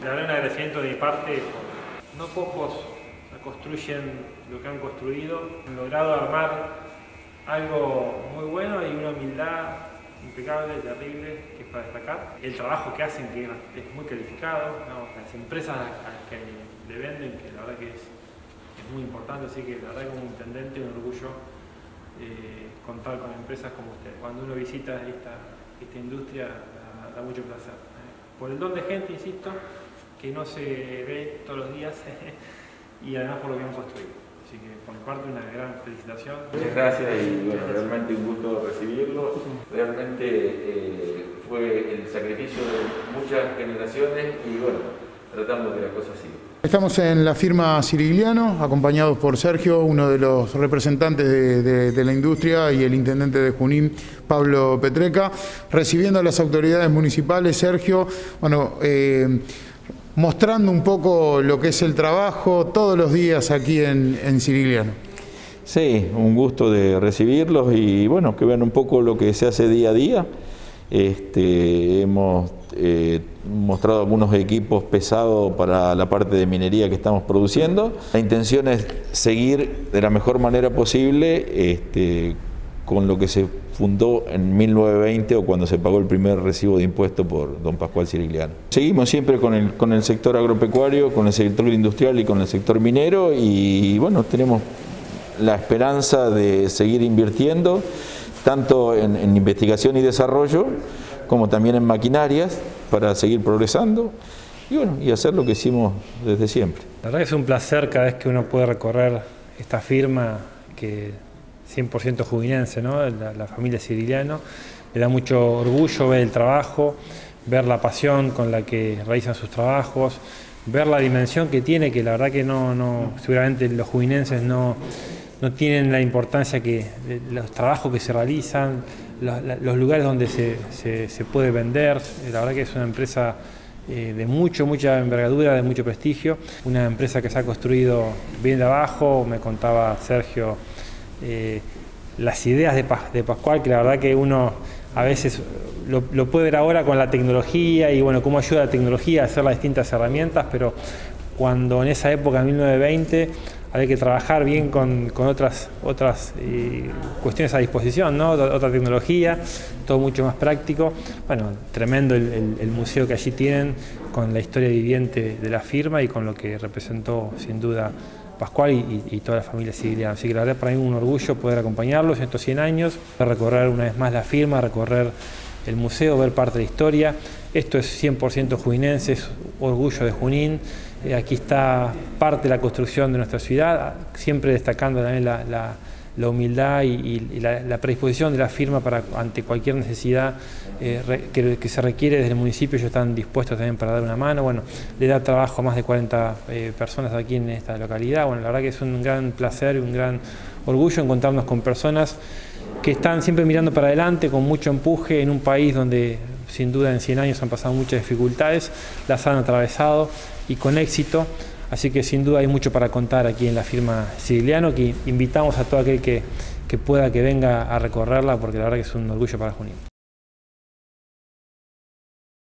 Verdad un agradecimiento de mi parte. No pocos construyen lo que han construido, han logrado armar algo muy bueno y una humildad impecable, terrible, que es para destacar. El trabajo que hacen, que es muy calificado, las empresas a las que le venden, que la verdad que es, muy importante, así que la verdad como intendente un orgullo eh, contar con empresas como usted. Cuando uno visita esta, esta industria da, mucho placer. ¿eh? Por el don de gente, insisto, que no se ve todos los días y además por lo que han construido. Así que por mi parte una gran felicitación. Muchas gracias y bueno, realmente un gusto recibirlo. Realmente eh, fue el sacrificio de muchas generaciones y bueno, tratamos de la cosa así. Estamos en la firma Cirigliano, acompañados por Sergio, uno de los representantes de, la industria y el intendente de Junín, Pablo Petreca, recibiendo a las autoridades municipales, Sergio, bueno, eh, mostrando un poco lo que es el trabajo todos los días aquí en, en Cirigliano. Sí, un gusto de recibirlos y bueno, que vean un poco lo que se hace día a día. Este, hemos eh, mostrado algunos equipos pesados para la parte de minería que estamos produciendo. La intención es seguir de la mejor manera posible este, con lo que se fundó en 1920 o cuando se pagó el primer recibo de impuesto por don Pascual Cirigliano. Seguimos siempre con el, con el sector agropecuario, con el sector industrial y con el sector minero y bueno, tenemos la esperanza de seguir invirtiendo tanto en, investigación y desarrollo como también en maquinarias para seguir progresando y bueno, y hacer lo que hicimos desde siempre. La verdad que es un placer cada vez que uno puede recorrer esta firma que 100% jubilense, ¿no? la, familia Ciriliano, le da mucho orgullo ver el trabajo, ver la pasión con la que realizan sus trabajos, ver la dimensión que tiene, que la verdad que no, no seguramente los jubilenses no no tienen la importancia que los trabajos que se realizan, los, lugares donde se, puede vender. La verdad que es una empresa eh, de mucho, mucha envergadura, de mucho prestigio. Una empresa que se ha construido bien de abajo, me contaba Sergio, eh, las ideas de, Pascual, que la verdad que uno a veces lo, lo, puede ver ahora con la tecnología y bueno, cómo ayuda la tecnología a hacer las distintas herramientas, pero cuando en esa época, en 1920, hay que trabajar bien con, otras, otras eh, cuestiones a disposición, ¿no? otra tecnología, todo mucho más práctico. Bueno, tremendo el, museo que allí tienen con la historia viviente de la firma y con lo que representó sin duda Pascual y, toda la familia siciliana. Así que la verdad para mí es un orgullo poder acompañarlos en estos 100 años, recorrer una vez más la firma, recorrer el museo, ver parte de la historia. Esto es 100% juninense, es orgullo de Junín. Eh, aquí está parte de la construcción de nuestra ciudad, siempre destacando también la, humildad y, la, predisposición de la firma ante cualquier necesidad eh, que, se requiere desde el municipio, ellos están dispuestos también para dar una mano. Bueno, le da trabajo a más de 40 eh, personas aquí en esta localidad. Bueno, la verdad que es un gran placer y un gran orgullo encontrarnos con personas que están siempre mirando para adelante, con mucho empuje, en un país donde sin duda en 100 años han pasado muchas dificultades, las han atravesado y con éxito. Así que sin duda hay mucho para contar aquí en la firma Siciliano, que invitamos a todo aquel que, que pueda que venga a recorrerla, porque la verdad que es un orgullo para Junín.